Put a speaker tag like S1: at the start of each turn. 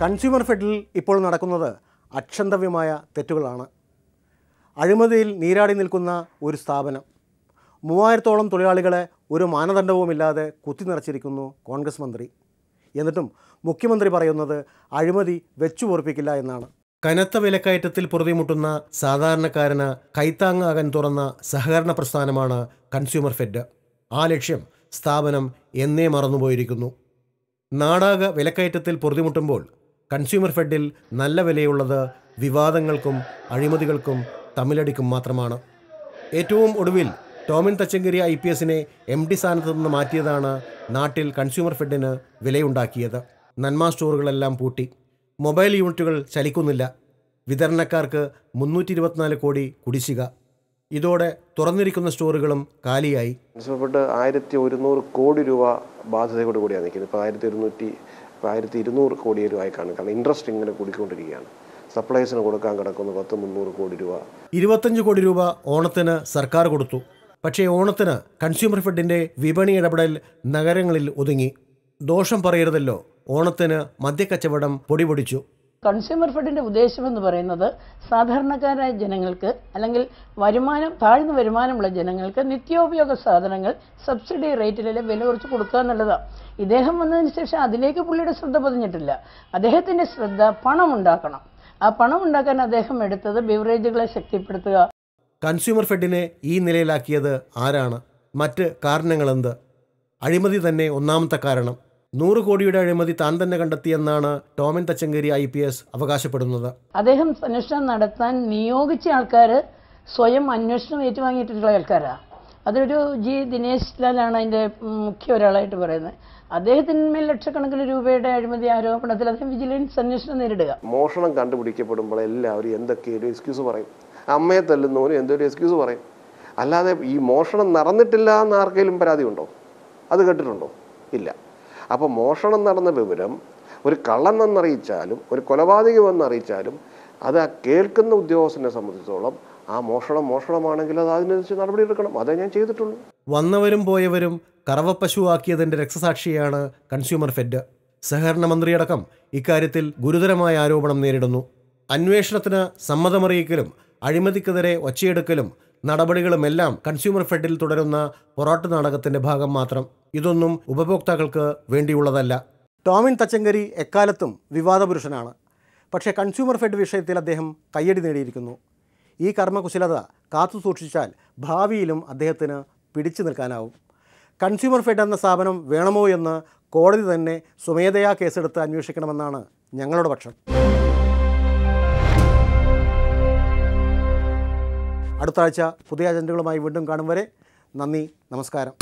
S1: Consumer ഫെഡിൽ ഇപ്പോൾ നടക്കുന്നത് അക്ഷന്തവ്യമായ തെറ്റുകളാണ്. അഴിമതിയിൽ നീരാടി നിൽക്കുന്ന ഒരു സ്ഥാപനം മൂവായിരത്തോളം തൊഴിലാളികളെ ഒരു മാനദണ്ഡവുമില്ലാതെ കുത്തിനിറച്ചിരിക്കുന്നു കോൺഗ്രസ് മന്ത്രി. എന്നിട്ടും മുഖ്യമന്ത്രി പറയുന്നത് അഴിമതി വെച്ചു പൊറപ്പിക്കില്ല എന്നാണ്. കനത്ത വിലക്കയറ്റത്തിൽ പുറതിമുട്ടുന്ന സാധാരണക്കാരന് കൈത്താങ്ങാകാൻ തുറന്ന സഹകരണ പ്രസ്ഥാനമാണ് കൺസ്യൂമർ ഫെഡ്. ആ ലക്ഷ്യം സ്ഥാപനം എന്നേ മറന്നുപോയിരിക്കുന്നു. നാടാക വിലക്കയറ്റത്തിൽ പൊറുതിമുട്ടുമ്പോൾ കൺസ്യൂമർ ഫെഡിൽ നല്ല വിലയുള്ളത് വിവാദങ്ങൾക്കും അഴിമതികൾക്കും തമ്മിലടിക്കും മാത്രമാണ്. ഏറ്റവും ഒടുവിൽ ടോമിൻ തച്ചങ്കരി ഐ പി എസിനെ എം ഡി സ്ഥാനത്ത് നിന്ന് മാറ്റിയതാണ് നാട്ടിൽ കൺസ്യൂമർ ഫെഡിന് വിലയുണ്ടാക്കിയത്. നന്മ സ്റ്റോറുകളെല്ലാം പൂട്ടി. മൊബൈൽ യൂണിറ്റുകൾ ചലിക്കുന്നില്ല. വിതരണക്കാർക്ക് മുന്നൂറ്റി ഇരുപത്തിനാല് കോടി കുടിശ്ശിക. ഇതോടെ തുറന്നിരിക്കുന്ന സ്റ്റോറുകളും കാലിയായി.
S2: ആയിരത്തി ഒരുന്നൂറ് കോടി രൂപ ബാധ്യതയോട് കൂടിയാണ് നിൽക്കുന്നത്. ഇപ്പോൾ ആയിരത്തി ഒരുന്നൂറ്റി ഇപ്പോൾ ആയിരത്തി ഇരുന്നൂറ് കോടി രൂപയായി കാണും. കാരണം ഇൻട്രസ്റ്റ് ഇങ്ങനെ കൂടിക്കൊണ്ടിരിക്കുകയാണ്. സപ്ലൈസിന് കൊടുക്കാൻ കിടക്കുന്ന പത്ത് മുന്നൂറ് കോടി രൂപ.
S1: ഇരുപത്തഞ്ച് കോടി രൂപ ഓണത്തിന് സർക്കാർ കൊടുത്തു. പക്ഷേ ഓണത്തിന് കൺസ്യൂമർ ഫെഡിന്റെ വിപണി ഇടപെടൽ നഗരങ്ങളിൽ ഒതുങ്ങി. ദോഷം പറയരുതല്ലോ. ഓണത്തിന് മദ്യക്കച്ചവടം പൊടിപൊടിച്ചു.
S3: കൺസ്യൂമർ ഫെഡിന്റെ ഉദ്ദേശം എന്ന് പറയുന്നത് സാധാരണക്കാരായ ജനങ്ങൾക്ക് അല്ലെങ്കിൽ വരുമാനം താഴ്ന്ന വരുമാനമുള്ള ജനങ്ങൾക്ക് നിത്യോപയോഗ സാധനങ്ങൾ സബ്സിഡി റേറ്റിലെ വില കുറച്ച് കൊടുക്കുക എന്നുള്ളതാണ് ഇദ്ദേഹം വന്നതിന് ശേഷം അതിലേക്ക് പുള്ളിയുടെ ശ്രദ്ധ പതിഞ്ഞിട്ടില്ല. അദ്ദേഹത്തിന്റെ ശ്രദ്ധ പണം ഉണ്ടാക്കണം. ആ പണം ഉണ്ടാക്കാൻ അദ്ദേഹം എടുത്തത് ബിവറേജുകളെ ശക്തിപ്പെടുത്തുക.
S1: കൺസ്യൂമർ ഫെഡിനെ ഈ നിലയിലാക്കിയത് ആരാണ്? മറ്റ് കാരണങ്ങളെന്ത്? അഴിമതി തന്നെ ഒന്നാമത്തെ കാരണം. നൂറ് കോടിയുടെ അഴിമതി താൻ തന്നെ കണ്ടെത്തിയെന്നാണ് Tomin Thachankary I P S അവകാശപ്പെടുന്നത്.
S3: അദ്ദേഹം അന്വേഷണം നടത്താൻ നിയോഗിച്ച ആൾക്കാർ സ്വയം അന്വേഷണം ഏറ്റുവാങ്ങിയിട്ടുള്ള ആൾക്കാരാണ് അതൊരു ജി ദിനേശ് ലാലാണ് അതിന്റെ മുഖ്യ ഒരാളായിട്ട് പറയുന്നത്. അദ്ദേഹത്തിന്മേൽ ലക്ഷക്കണക്കിന് രൂപയുടെ അഴിമതി ആരോപണത്തിൽ അദ്ദേഹം വിജിലൻസ് അന്വേഷണം നേരിടുക.
S2: മോഷണം കണ്ടുപിടിക്കപ്പെടുമ്പോൾ എല്ലാവരും എന്തൊക്കെയൊരു എക്സ്ക്യൂസ് പറയും. അമ്മയെ തല്ലുന്നവരും എന്തൊരു എക്സ്ക്യൂസ് പറയും. അല്ലാതെ ഈ മോഷണം നടന്നിട്ടില്ല എന്ന് ആർക്കെങ്കിലും പരാതി ഉണ്ടോ? അത് കേട്ടിട്ടുണ്ടോ? ഇല്ല. അപ്പോൾ മോഷണം നടന്ന വിവരം ഒരു കള്ളൻ എന്നറിയിച്ചാലും ഒരു കൊലപാതകം എന്നറിയിച്ചാലും അത് കേൾക്കുന്ന ഉദ്യോഗസ്ഥനെ സംബന്ധിച്ചോളം ആ മോഷണം മോഷണമാണെങ്കിൽ അത് അതിനനുസരിച്ച് നടപടിയെടുക്കണം അതേ ഞാൻ ചെയ്തിട്ടുള്ളൂ.
S1: വന്നവരും പോയവരും കറവപ്പശു ആക്കിയതിന്റെ രക്തസാക്ഷിയാണ് കൺസ്യൂമർ ഫെഡ്. സഹകരണ മന്ത്രിയടക്കം ഇക്കാര്യത്തിൽ ഗുരുതരമായ ആരോപണം നേരിടുന്നു. അന്വേഷണത്തിന് സമ്മതമറിയിക്കലും അഴിമതിക്കെതിരെ ഒച്ചയെടുക്കലും നടപടികളുമെല്ലാം കൺസ്യൂമർ ഫെഡിൽ തുടരുന്ന പൊറാട്ട് നാടകത്തിന്റെ ഭാഗം മാത്രം. ഇതൊന്നും ഉപഭോക്താക്കൾക്ക് വേണ്ടിയുള്ളതല്ല. ടോമിൻ തച്ചങ്കരി എക്കാലത്തും വിവാദ പുരുഷനാണ്. പക്ഷേ കൺസ്യൂമർ ഫെഡ് വിഷയത്തിൽ അദ്ദേഹം കയ്യടി നേടിയിരിക്കുന്നു. ഈ കർമ്മകുശലത കാത്തു സൂക്ഷിച്ചാൽ ഭാവിയിലും അദ്ദേഹത്തിന് പിടിച്ചു നിൽക്കാനാവും. കൺസ്യൂമർ ഫെഡ് എന്ന സ്ഥാപനം വേണമോ എന്ന് കോടതി തന്നെ സ്വമേധയാ കേസെടുത്ത് അന്വേഷിക്കണമെന്നാണ് ഞങ്ങളുടെ പക്ഷം. അടുത്ത ആഴ്ച പുതിയ അജണ്ടകളുമായി വീണ്ടും കാണും വരെ നന്ദി നമസ്കാരം.